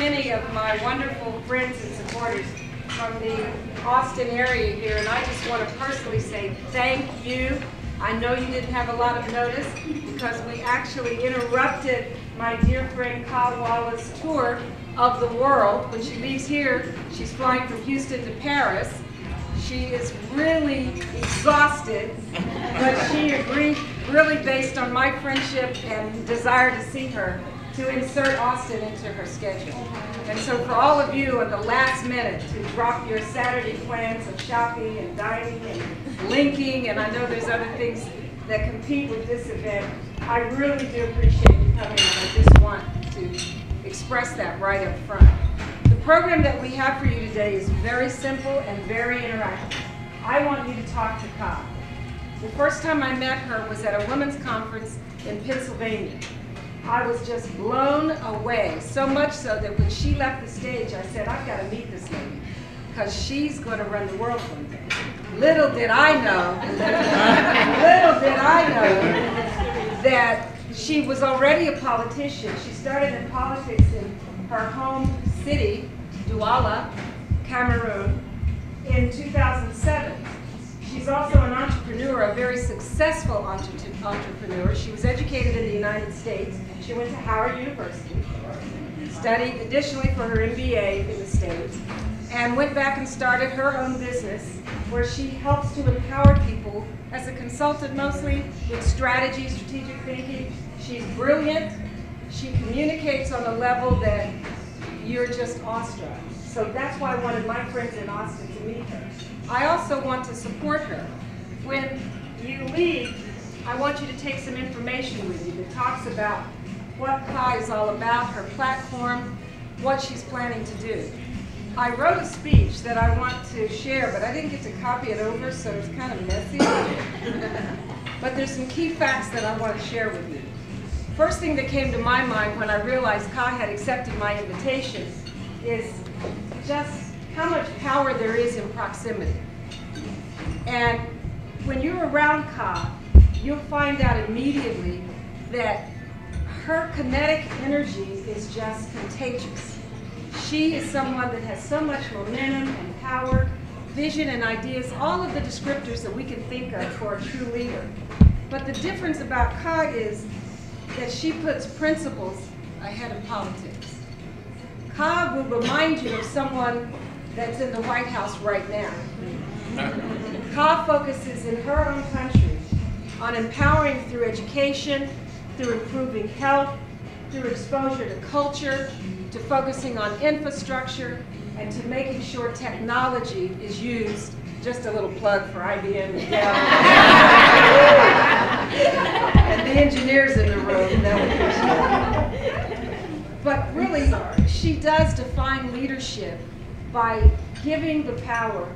of my wonderful friends and supporters from the Austin area here, and I just want to personally say thank you. I know you didn't have a lot of notice because we actually interrupted my dear friend Kah Walla's tour of the world. When she leaves here, she's flying from Houston to Paris. She is really exhausted, but she agreed, really based on my friendship and desire to see her, to insert Austin into her schedule. And so for all of you at the last minute to drop your Saturday plans of shopping and dining and linking, and I know there's other things that compete with this event, I really do appreciate you coming, and I just want to express that right up front. The program that we have for you today is very simple and very interactive. I want you to talk to Kah. The first time I met her was at a women's conference in Pennsylvania. I was just blown away, so much so that when she left the stage, I said, I've got to meet this lady, because she's going to run the world one day. Little did I know, little did I know that she was already a politician. She started in politics in her home city, Douala, Cameroon, in 2007. She's also an entrepreneur, a very successful entrepreneur. She was educated in the United States. She went to Howard University, studied additionally for her MBA in the States, and went back and started her own business where she helps to empower people as a consultant mostly with strategy, strategic thinking. She's brilliant. She communicates on a level that you're just awestruck. So that's why I wanted my friends in Austin to meet her. I also want to support her. When you leave, I want you to take some information with you that talks about what Kah is all about, her platform, what she's planning to do. I wrote a speech that I want to share, but I didn't get to copy it over, so it's kind of messy. but there's some key facts that I want to share with you. First thing that came to my mind when I realized Kah had accepted my invitation is just how much power there is in proximity. And when you're around Kah, you'll find out immediately that her kinetic energy is just contagious. She is someone that has so much momentum and power, vision and ideas, all of the descriptors that we can think of for a true leader. But the difference about Kah is that she puts principles ahead of politics. Kah will remind you of someone that's in the White House right now. Kah focuses in her own country on empowering through education, through improving health, through exposure to culture, to focusing on infrastructure, and to making sure technology is used. Just a little plug for IBM and Dell. and the engineers in the room. But really, she does define leadership by giving the power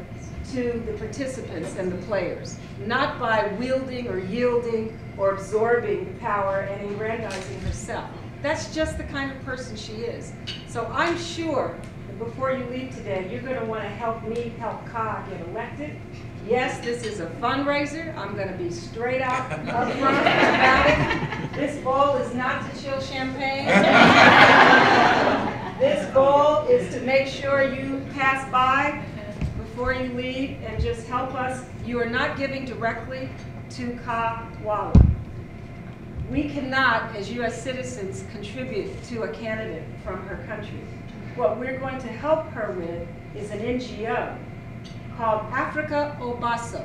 to the participants and the players, not by wielding or yielding or absorbing the power and aggrandizing herself. That's just the kind of person she is. So I'm sure that before you leave today, you're going to want to help me help Kah get elected. Yes, this is a fundraiser. I'm going to be straight out up front about it. This goal is not to chill champagne. this goal is to make sure you pass by before you leave and just help us. You are not giving directly to Kah We cannot, as U.S. citizens, contribute to a candidate from her country. What we're going to help her with is an NGO called Africa Obaso.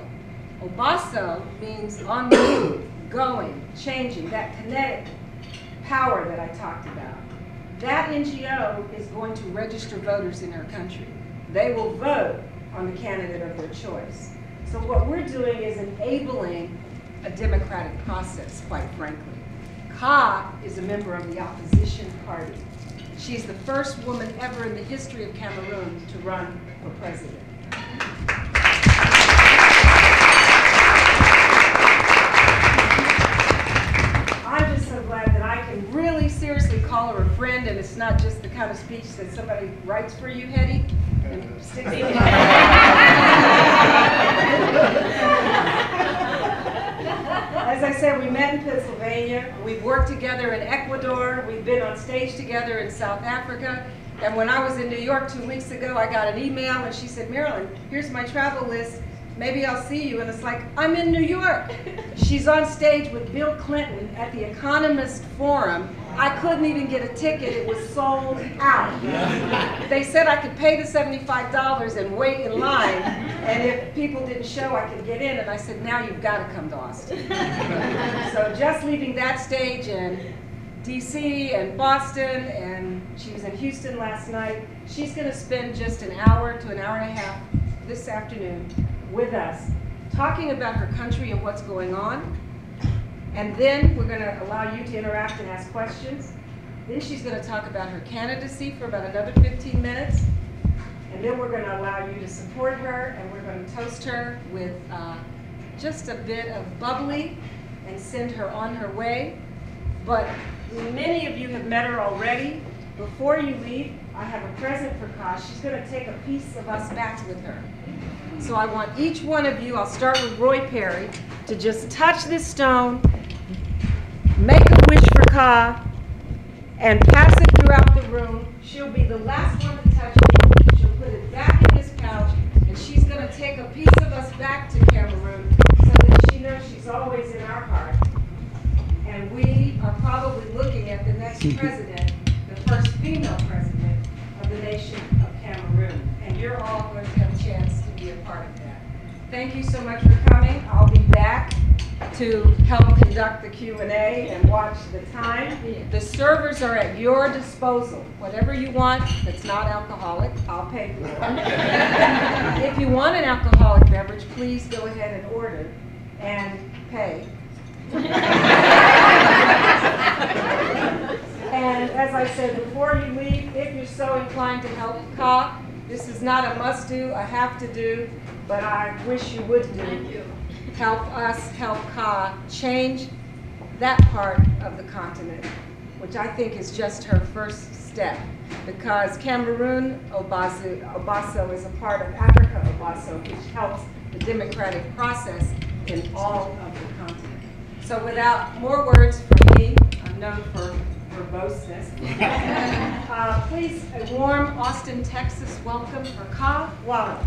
Obaso means on the move, going, changing, that kinetic power that I talked about. That NGO is going to register voters in her country. They will vote on the candidate of their choice. So what we're doing is enabling a democratic process, quite frankly. Kah is a member of the opposition party. She's the first woman ever in the history of Cameroon to run for president. I'm just so glad that I can really seriously call her a friend and it's not just the kind of speech that somebody writes for you, Hetty, As I said, we met in Pennsylvania. We've worked together in Ecuador. We've been on stage together in South Africa. And when I was in New York two weeks ago, I got an email and she said, Marilyn, here's my travel list. Maybe I'll see you. And it's like, I'm in New York. She's on stage with Bill Clinton at the Economist Forum. I couldn't even get a ticket. It was sold out. They said I could pay the $75 and wait in line. And if people didn't show, I could get in. And I said, now you've got to come to Austin. so just leaving that stage and DC and Boston, and she was in Houston last night. She's going to spend just an hour to an hour and a half this afternoon with us, talking about her country and what's going on. And then we're going to allow you to interact and ask questions. Then she's going to talk about her candidacy for about another 15 minutes. And then we're going to allow you to support her, and we're going to toast her with uh, just a bit of bubbly and send her on her way. But many of you have met her already. Before you leave, I have a present for Kah. She's going to take a piece of us back with her. So I want each one of you, I'll start with Roy Perry, to just touch this stone, make a wish for Kah, and pass it throughout the room. She'll be the last one to touch it. She'll put it back in this pouch, and she's going to take a piece of us back to Cameroon so that she knows she's always in our heart. And we are probably looking at the next president, the first female president the nation of Cameroon. And you're all going to have a chance to be a part of that. Thank you so much for coming. I'll be back to help conduct the Q and watch the time. The servers are at your disposal. Whatever you want that's not alcoholic, I'll pay for it. If you want an alcoholic beverage, please go ahead and order and pay. And as I said, before you leave, you're so inclined to help Kah, this is not a must-do, a have-to-do, but I wish you would do. Help us help Kah change that part of the continent, which I think is just her first step. Because Cameroon Obaso, Obaso is a part of Africa Obaso, which helps the democratic process in all of the continent. So without more words from me, I'm known for verboseness. uh, please, a warm Austin, Texas welcome for Kah Walla.